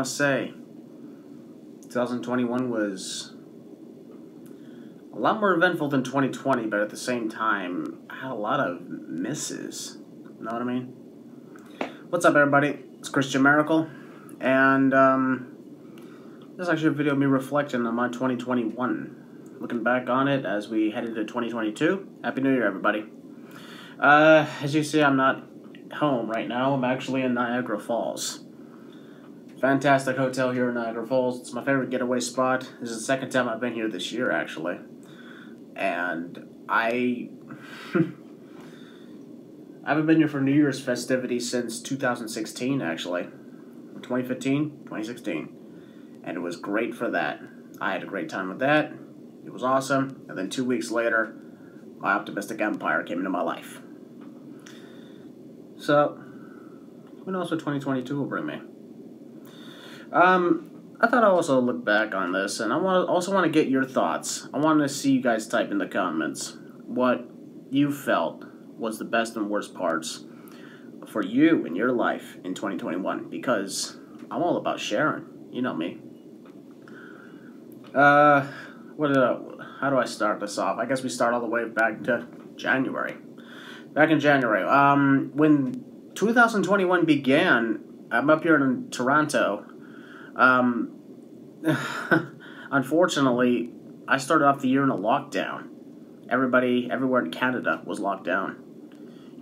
must say, 2021 was a lot more eventful than 2020, but at the same time, I had a lot of misses. You know what I mean? What's up, everybody? It's Christian Maracle, and um, this is actually a video of me reflecting on my 2021. Looking back on it as we head into 2022. Happy New Year, everybody. Uh, as you see, I'm not home right now. I'm actually in Niagara Falls. Fantastic hotel here in Niagara Falls. It's my favorite getaway spot. This is the second time I've been here this year, actually. And I. I haven't been here for New Year's festivities since 2016, actually. 2015, 2016. And it was great for that. I had a great time with that. It was awesome. And then two weeks later, my optimistic empire came into my life. So, who knows what 2022 will bring me? Um, I thought I'd also look back on this, and I want also want to get your thoughts. I want to see you guys type in the comments what you felt was the best and worst parts for you in your life in 2021, because I'm all about sharing. You know me. Uh, what I, how do I start this off? I guess we start all the way back to January. Back in January, um, when 2021 began, I'm up here in Toronto. Um, unfortunately, I started off the year in a lockdown. Everybody, everywhere in Canada was locked down.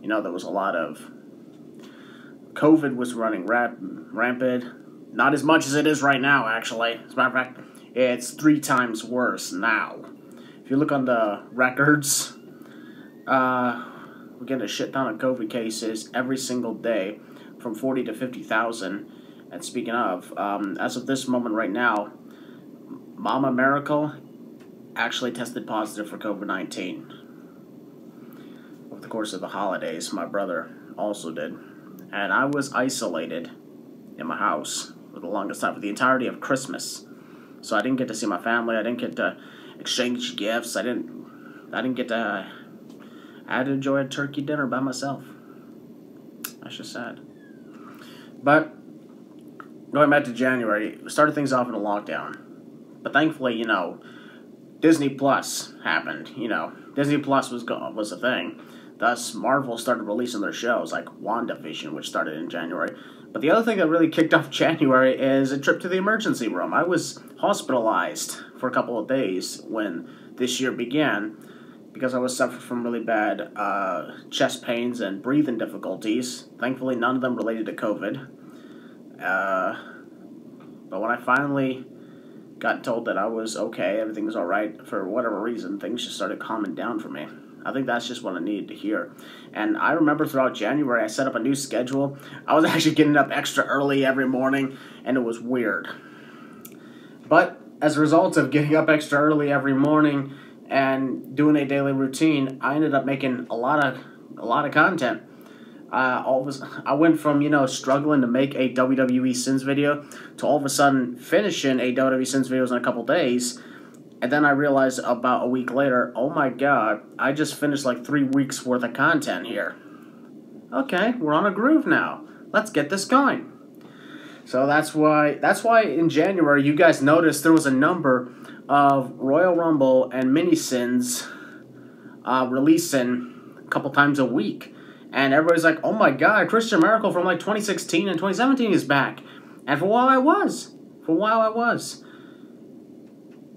You know, there was a lot of COVID was running rap, rampant. Not as much as it is right now, actually. As a matter of fact, it's three times worse now. If you look on the records, uh, we're getting a shit ton of COVID cases every single day, from 40 to 50,000. And speaking of, um, as of this moment right now, Mama Maracle actually tested positive for COVID 19. Over the course of the holidays, my brother also did. And I was isolated in my house for the longest time, for the entirety of Christmas. So I didn't get to see my family. I didn't get to exchange gifts. I didn't. I didn't get to. I had to enjoy a turkey dinner by myself. That's just sad. But going back to January, started things off in a lockdown. But thankfully, you know, Disney Plus happened. You know, Disney Plus was go- was a thing. Thus, Marvel started releasing their shows like WandaVision, which started in January. But the other thing that really kicked off January is a trip to the emergency room. I was hospitalized for a couple of days when this year began because I was suffering from really bad uh, chest pains and breathing difficulties. Thankfully, none of them related to COVID. Uh, but when I finally got told that I was okay, everything was all right, for whatever reason, things just started calming down for me. I think that's just what I needed to hear. And I remember throughout January, I set up a new schedule. I was actually getting up extra early every morning, and it was weird. But as a result of getting up extra early every morning and doing a daily routine, I ended up making a lot of a lot of content. Uh, all of a, I went from you know struggling to make a WWE sins video to all of a sudden finishing a WWE sins videos in a couple days, and then I realized about a week later, oh my god, I just finished like three weeks worth of content here. Okay, we're on a groove now. Let's get this going. So that's why that's why in January you guys noticed there was a number of Royal Rumble and mini sins uh, releasing a couple times a week. And everybody's like, oh my god, Christian Maracle from like 2016 and 2017 is back. And for a while I was. For a while I was.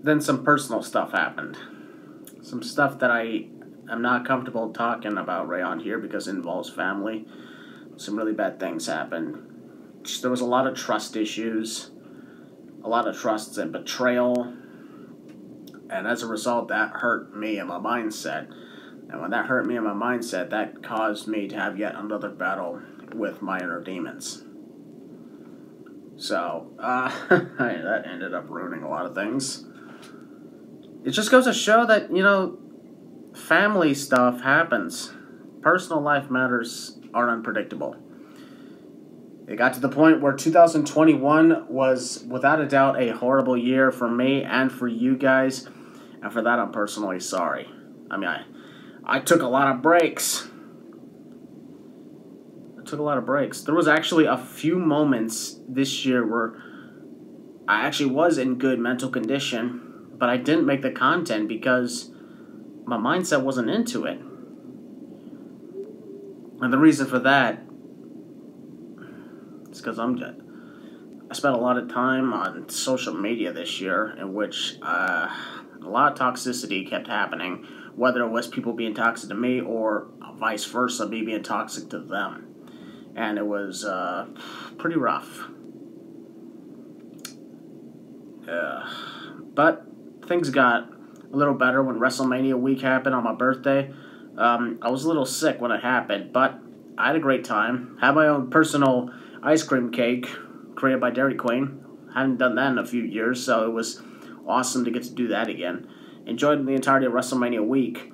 Then some personal stuff happened. Some stuff that I am not comfortable talking about right on here because it involves family. Some really bad things happened. There was a lot of trust issues, a lot of trusts and betrayal. And as a result, that hurt me and my mindset. And when that hurt me and my mindset, that caused me to have yet another battle with my inner demons. So, uh, that ended up ruining a lot of things. It just goes to show that, you know, family stuff happens. Personal life matters are unpredictable. It got to the point where 2021 was, without a doubt, a horrible year for me and for you guys. And for that, I'm personally sorry. I mean, I, I took a lot of breaks. I took a lot of breaks. There was actually a few moments this year where I actually was in good mental condition, but I didn't make the content because my mindset wasn't into it. And the reason for that is because I'm I spent a lot of time on social media this year in which uh, a lot of toxicity kept happening, whether it was people being toxic to me or vice versa, me being toxic to them. And it was uh, pretty rough. Uh, but things got a little better when WrestleMania week happened on my birthday. Um, I was a little sick when it happened, but I had a great time. Had my own personal ice cream cake created by Dairy Queen. Haven't done that in a few years, so it was awesome to get to do that again. Enjoyed the entirety of WrestleMania week,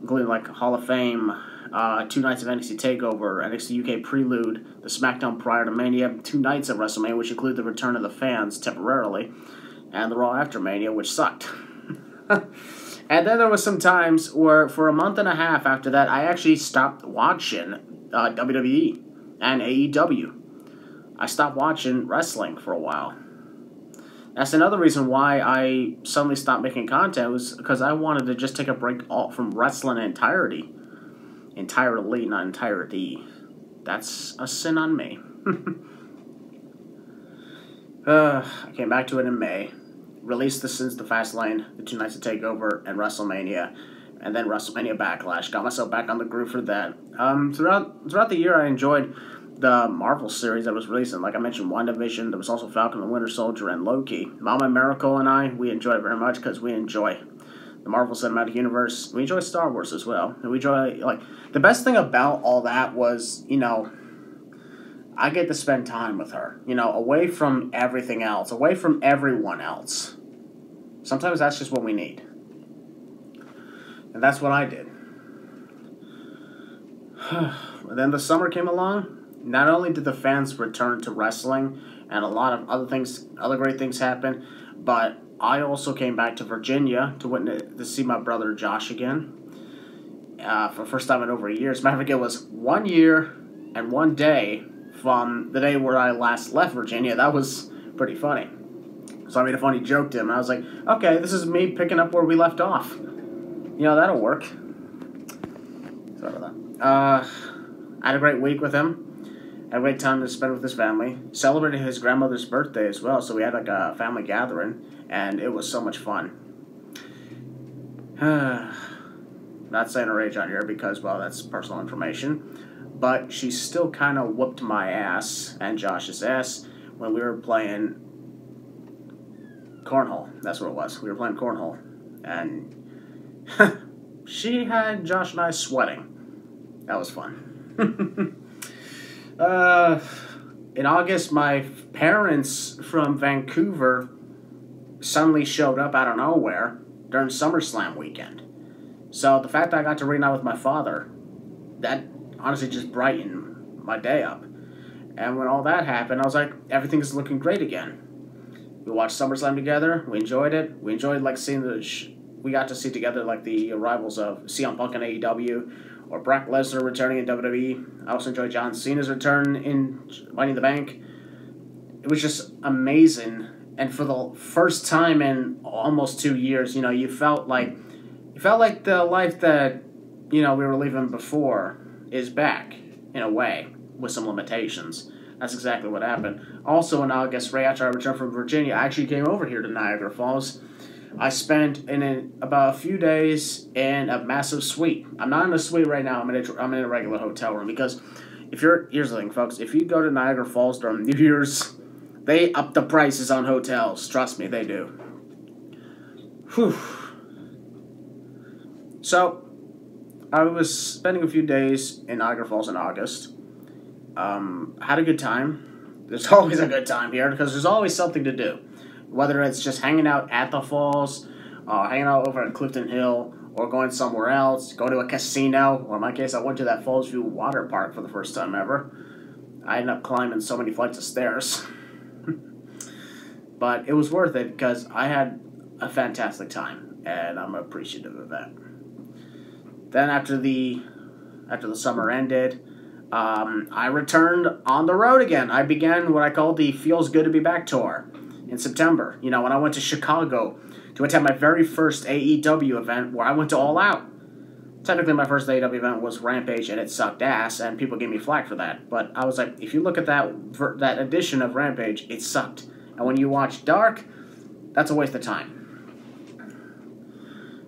including like Hall of Fame, uh, two nights of NXT Takeover, NXT UK Prelude, the SmackDown prior to Mania, two nights of WrestleMania, which include the return of the fans temporarily, and the Raw after Mania, which sucked. and then there was some times where, for a month and a half after that, I actually stopped watching uh, WWE and AEW. I stopped watching wrestling for a while. That's another reason why I suddenly stopped making content was because I wanted to just take a break all from wrestling entirety entirely, not entirety. That's a sin on me. uh, I came back to it in May. Released the Sins, the Fastlane, the two nights of Takeover, and WrestleMania, and then WrestleMania Backlash. Got myself back on the groove for that. Um, throughout throughout the year, I enjoyed the Marvel series that was releasing. Like I mentioned, WandaVision. There was also Falcon and Winter Soldier and Loki. Mama Maracle and I, we enjoyed it very much because we enjoy the Marvel Cinematic Universe. We enjoy Star Wars as well. And we enjoy like the best thing about all that was, you know, I get to spend time with her, you know, away from everything else, away from everyone else. Sometimes that's just what we need. And that's what I did. then the summer came along. Not only did the fans return to wrestling and a lot of other things, other great things happen, but I also came back to Virginia to witness to see my brother Josh again. Uh, for the first time in over a year. As a matter of fact, it was one year and one day from the day where I last left Virginia. That was pretty funny. So I made a funny joke to him. I was like, okay, this is me picking up where we left off. You know, that'll work. Sorry about that. Uh, I had a great week with him. Had a great time to spend with his family. Celebrated his grandmother's birthday as well, so we had like a family gathering and it was so much fun. Not saying her rage on here because, well, that's personal information. But she still kind of whooped my ass and Josh's ass when we were playing cornhole. That's what it was. We were playing cornhole. And she had Josh and I sweating. That was fun. uh, in August, my parents from Vancouver suddenly showed up out of nowhere during SummerSlam weekend. So the fact that I got to reunite with my father, that honestly just brightened my day up. And when all that happened, I was like, everything's looking great again. We watched SummerSlam together. We enjoyed it. We enjoyed like seeing the. We got to see together like the arrivals of CM Punk in AEW, or Brock Lesnar returning in WWE. I also enjoyed John Cena's return in Money in the Bank. It was just amazing and for the first time in almost two years, you know, you felt like you felt like the life that you know we were living before is back in a way with some limitations. That's exactly what happened. Also in August, right after I returned from Virginia, I actually came over here to Niagara Falls. I spent in a, about a few days in a massive suite. I'm not in a suite right now. I'm in a, I'm in a regular hotel room because if you're here's the thing, folks. If you go to Niagara Falls during New Year's they up the prices on hotels. Trust me, they do. Whew. So, I was spending a few days in Niagara Falls in August. Um, had a good time. There's always a good time here because there's always something to do. Whether it's just hanging out at the falls, uh, hanging out over at Clifton Hill, or going somewhere else, go to a casino, or in my case, I went to that Falls View water park for the first time ever. I ended up climbing so many flights of stairs. But it was worth it because I had a fantastic time, and I'm appreciative of that. Then after the after the summer ended, um, I returned on the road again. I began what I call the "Feels Good to Be Back" tour. In September. You know, when I went to Chicago to attend my very first AEW event where I went to All Out. Technically, my first AEW event was Rampage, and it sucked ass, and people gave me flack for that. But I was like, if you look at that that edition of Rampage, it sucked. And when you watch Dark, that's a waste of time.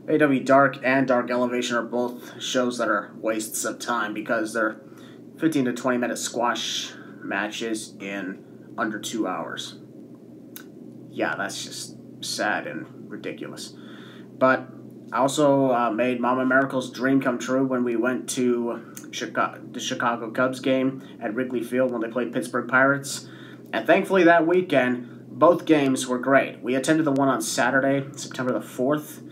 AEW Dark and Dark Elevation are both shows that are wastes of time because they're 15 to 20 minute squash matches in under two hours. Yeah, that's just sad and ridiculous. But I also uh, made Mama Maracle's dream come true when we went to Chicago, the Chicago Cubs game at Wrigley Field when they played Pittsburgh Pirates. And thankfully, that weekend, both games were great. We attended the one on Saturday, September the 4th,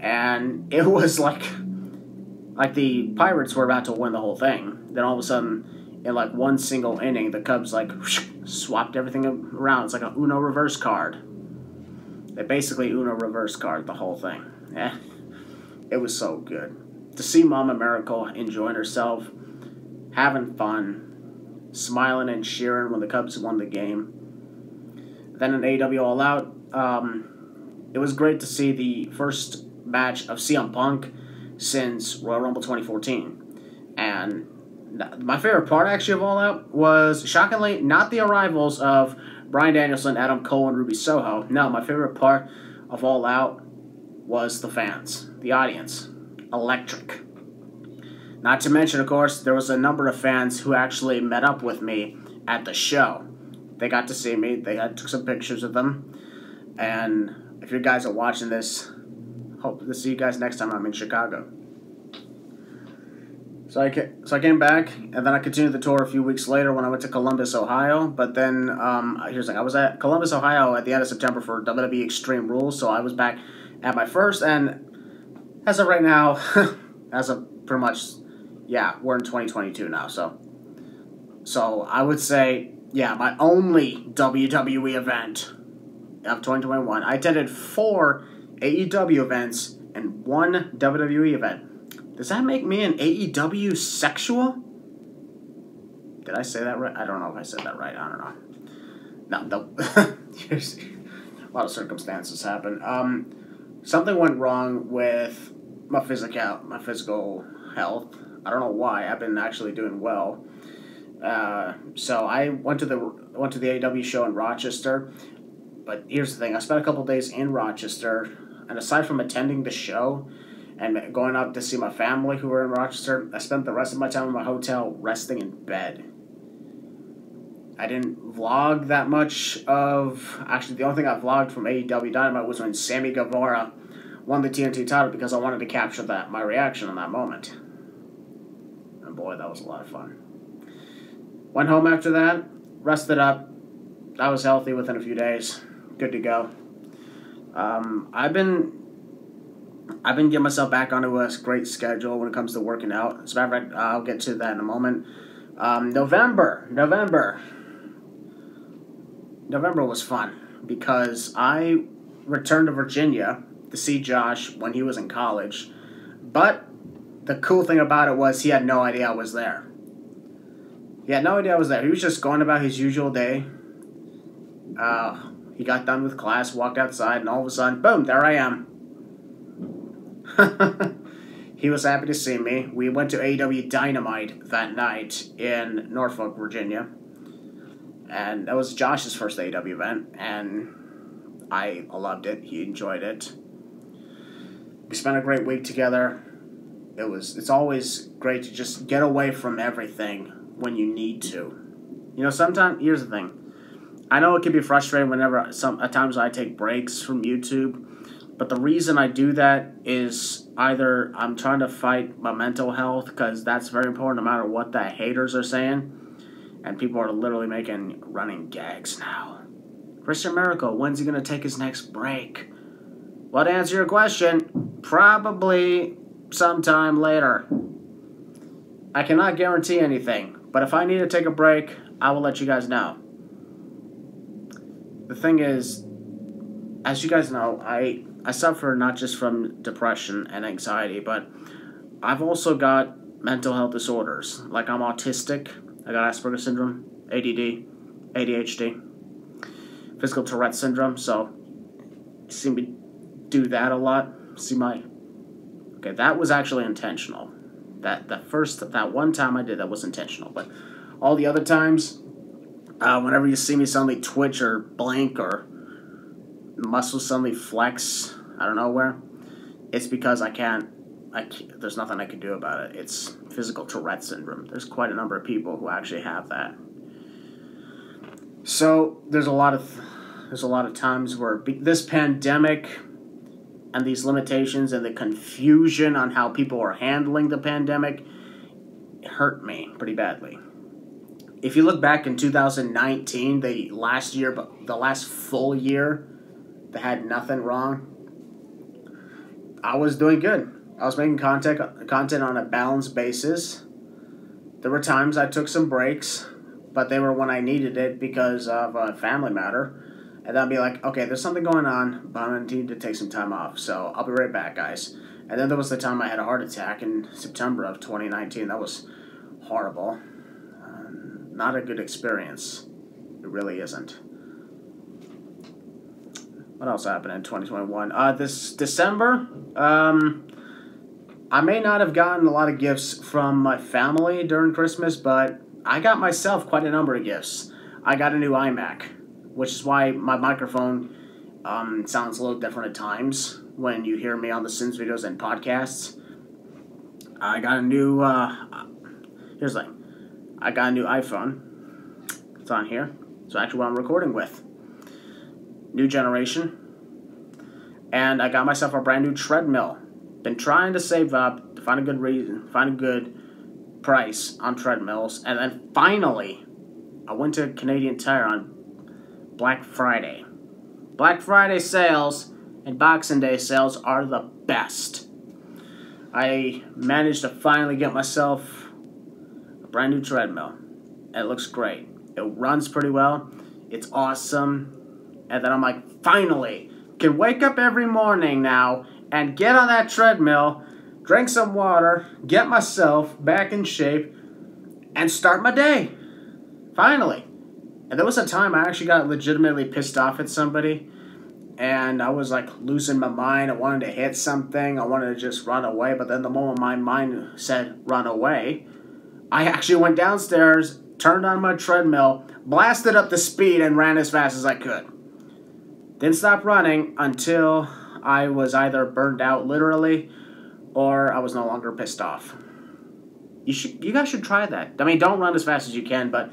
and it was like like the Pirates were about to win the whole thing. Then all of a sudden, in like one single inning, the Cubs like whoosh, swapped everything around. It's like a Uno reverse card. They basically Uno reverse card the whole thing. Yeah, it was so good to see Mama Maracle enjoying herself, having fun, smiling and cheering when the Cubs won the game. Then an AEW All Out, um, it was great to see the first match of CM Punk since Royal Rumble 2014. And my favorite part actually of All Out was shockingly not the arrivals of Bryan Danielson, Adam Cole, and Ruby Soho. No, my favorite part of All Out was the fans, the audience. Electric. Not to mention, of course, there was a number of fans who actually met up with me at the show. They got to see me. They took some pictures of them. And if you guys are watching this, hope to see you guys next time I'm in Chicago. So I, so I came back, and then I continued the tour a few weeks later when I went to Columbus, Ohio. But then, um, here's the thing. I was at Columbus, Ohio at the end of September for WWE Extreme Rules, so I was back at my first, and as of right now, as of pretty much, yeah, we're in 2022 now, so. So I would say, yeah, my only WWE event of 2021. I attended four AEW events and one WWE event. Does that make me an AEW sexual? Did I say that right? I don't know if I said that right. I don't know. No, no. a lot of circumstances happen. Um, something went wrong with my physical my physical health. I don't know why. I've been actually doing well. Uh, so I went to the went to the AEW show in Rochester. But here's the thing: I spent a couple days in Rochester, and aside from attending the show, and going up to see my family who were in Rochester. I spent the rest of my time in my hotel resting in bed. I didn't vlog that much of. Actually, the only thing I vlogged from AEW Dynamite was when Sammy Guevara won the TNT title because I wanted to capture that my reaction in that moment. And boy, that was a lot of fun. Went home after that, rested up. I was healthy within a few days. Good to go. Um, I've been I've been getting myself back onto a great schedule when it comes to working out. As a matter of fact, I'll get to that in a moment. Um, November, November, November was fun because I returned to Virginia to see Josh when he was in college, but the cool thing about it was he had no idea I was there. He had no idea I was there. He was just going about his usual day. Uh, he got done with class, walked outside, and all of a sudden, boom, there I am. he was happy to see me. We went to AEW Dynamite that night in Norfolk, Virginia. And that was Josh's first AEW event, and I loved it. He enjoyed it. We spent a great week together. It was it's always great to just get away from everything when you need to. You know, sometimes here's the thing. I know it can be frustrating whenever some at times I take breaks from YouTube but the reason I do that is either I'm trying to fight my mental health because that's very important no matter what the haters are saying. And people are literally making running gags now. Christian Maracle, when's he going to take his next break? Well, to answer your question, probably sometime later. I cannot guarantee anything, but if I need to take a break, I will let you guys know. The thing is, as you guys know, I I suffer not just from depression and anxiety, but I've also got mental health disorders. Like I'm autistic, I got Asperger's syndrome, ADD, ADHD. physical Tourette syndrome, so see me do that a lot. See my okay, that was actually intentional. That the first that one time I did that was intentional, but all the other times, uh, whenever you see me suddenly twitch or blink or muscles suddenly flex, I don't know where, it's because I can't. I can't, there's nothing I can do about it. It's physical Tourette syndrome. There's quite a number of people who actually have that. So there's a lot of there's a lot of times where this pandemic and these limitations and the confusion on how people are handling the pandemic hurt me pretty badly. If you look back in 2019, the last year, but the last full year that had nothing wrong, I was doing good. I was making content content on a balanced basis. There were times I took some breaks, but they were when I needed it because of a family matter. And I'd be like, okay, there's something going on, but I'm gonna need to take some time off. So I'll be right back, guys. And then there was the time I had a heart attack in September of 2019. That was horrible. Uh, not a good experience. It really isn't. What else happened in 2021? Uh, this December, um, I may not have gotten a lot of gifts from my family during Christmas, but I got myself quite a number of gifts. I got a new iMac, which is why my microphone um, sounds a little different at times when you hear me on the Sins videos and podcasts. I got a new, uh, here's thing. I got a new iPhone. It's on here. It's actually what I'm recording with new generation. And I got myself a brand new treadmill. Been trying to save up to find a good reason, find a good price on treadmills, and then finally, I went to Canadian Tire on Black Friday. Black Friday sales and Boxing Day sales are the best. I managed to finally get myself a brand new treadmill. It looks great. It runs pretty well. It's awesome. And then I'm like, finally, can wake up every morning now and get on that treadmill, drink some water, get myself back in shape, and start my day. Finally. And there was a time I actually got legitimately pissed off at somebody. And I was like losing my mind. I wanted to hit something. I wanted to just run away. But then the moment my mind said run away, I actually went downstairs, turned on my treadmill, blasted up the speed, and ran as fast as I could. Didn't stop running until I was either burned out literally or I was no longer pissed off. You should you guys should try that. I mean, don't run as fast as you can, but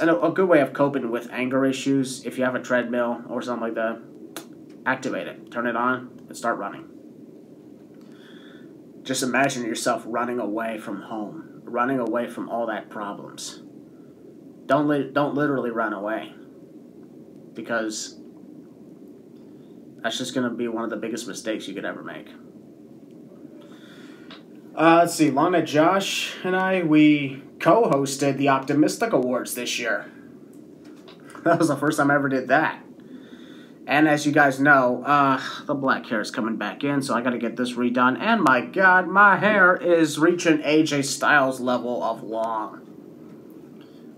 a good way of coping with anger issues if you have a treadmill or something like that, activate it. Turn it on and start running. Just imagine yourself running away from home, running away from all that problems. Don't li- don't literally run away because that's just going to be one of the biggest mistakes you could ever make. Uh, let's see, Night Josh and I, we co hosted the Optimistic Awards this year. That was the first time I ever did that. And as you guys know, uh, the black hair is coming back in, so I gotta get this redone. And my god, my hair is reaching AJ Styles level of long.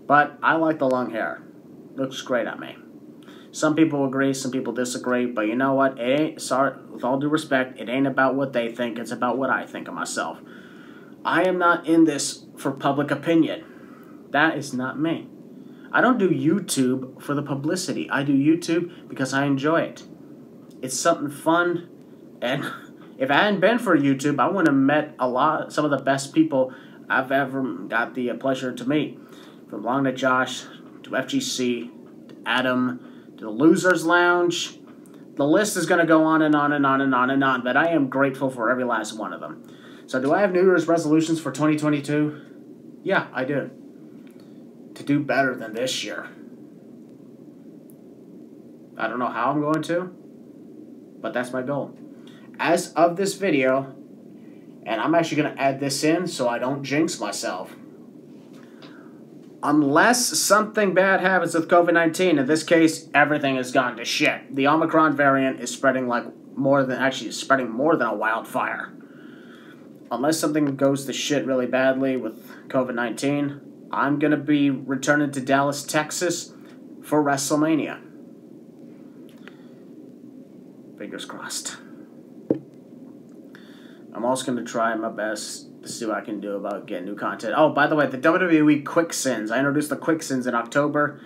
But I like the long hair. Looks great on me. Some people agree, some people disagree, but you know what? It ain't, sorry, with all due respect, it ain't about what they think, it's about what I think of myself. I am not in this for public opinion. That is not me. I don't do YouTube for the publicity. I do YouTube because I enjoy it. It's something fun, and if I hadn't been for YouTube, I wouldn't have met a lot, some of the best people I've ever got the pleasure to meet. From Long to Josh, to FGC, to Adam, the Losers Lounge. The list is going to go on and on and on and on and on, but I am grateful for every last one of them. So, do I have New Year's resolutions for 2022? Yeah, I do. To do better than this year. I don't know how I'm going to, but that's my goal. As of this video, and I'm actually going to add this in so I don't jinx myself unless something bad happens with COVID 19, in this case, everything has gone to shit. The Omicron variant is spreading like more than, actually, is spreading more than a wildfire. Unless something goes to shit really badly with COVID 19, I'm going to be returning to Dallas, Texas for WrestleMania. Fingers crossed. I'm also going to try my best see what I can do about getting new content. Oh, by the way, the WWE Quick Sins. I introduced the Quick Sins in October,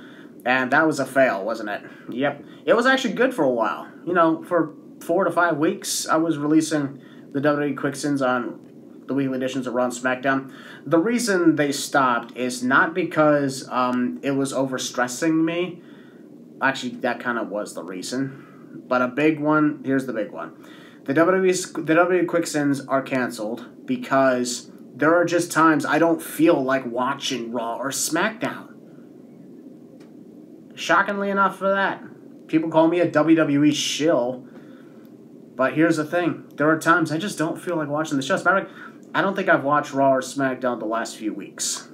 and that was a fail, wasn't it? Yep. It was actually good for a while. You know, for four to five weeks, I was releasing the WWE Quick Sins on the weekly editions of Raw and SmackDown. The reason they stopped is not because um, it was overstressing me. Actually, that kind of was the reason. But a big one, here's the big one. The WWE's, the WWE Quick Sins are canceled because there are just times I don't feel like watching Raw or SmackDown. Shockingly enough for that. People call me a WWE shill. But here's the thing. There are times I just don't feel like watching the shows. Matter of fact, I don't think I've watched Raw or SmackDown the last few weeks.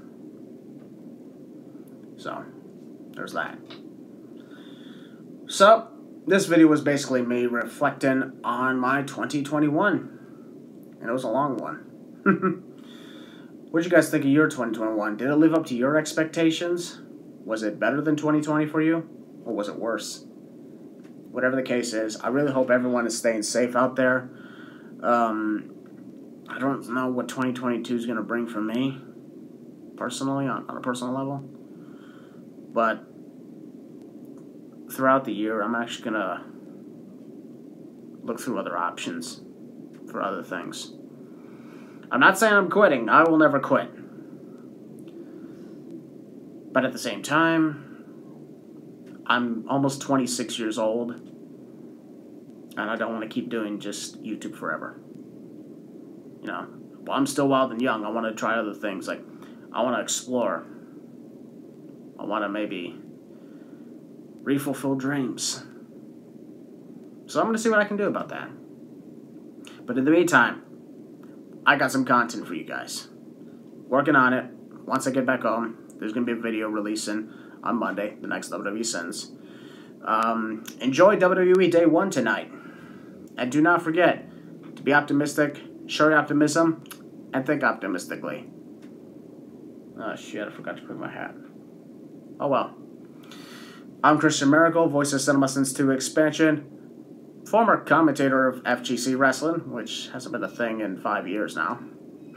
So, there's that. So, this video was basically me reflecting on my 2021. And it was a long one. what did you guys think of your 2021? Did it live up to your expectations? Was it better than 2020 for you? Or was it worse? Whatever the case is, I really hope everyone is staying safe out there. Um, I don't know what 2022 is going to bring for me, personally, on, on a personal level. But throughout the year, I'm actually going to look through other options for other things. I'm not saying I'm quitting. I will never quit. But at the same time, I'm almost 26 years old, and I don't want to keep doing just YouTube forever you know, while I'm still wild and young, I want to try other things. Like, I want to explore. I want to maybe refulfill dreams. So I'm going to see what I can do about that. But in the meantime, I got some content for you guys. Working on it. Once I get back home, there's going to be a video releasing on Monday, the next WWE Sins. Um, enjoy WWE Day 1 tonight. And do not forget to be optimistic show your optimism, and think optimistically. Oh shit, I forgot to put my hat. Oh well. I'm Christian Maracle, voice of Cinema Since 2 Expansion, former commentator of FGC Wrestling, which hasn't been a thing in five years now.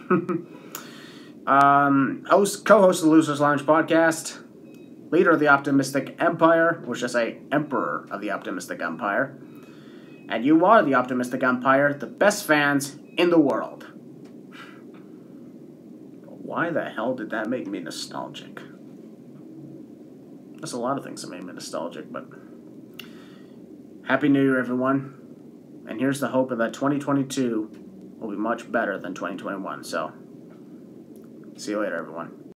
um, host, co-host of the Losers Lounge podcast, leader of the Optimistic Empire, or should I say, emperor of the Optimistic Empire. And you are the Optimistic Empire, the best fans in the world. Why the hell did that make me nostalgic? There's a lot of things that made me nostalgic, but Happy New Year, everyone. And here's the hope that 2022 will be much better than 2021. So, see you later, everyone.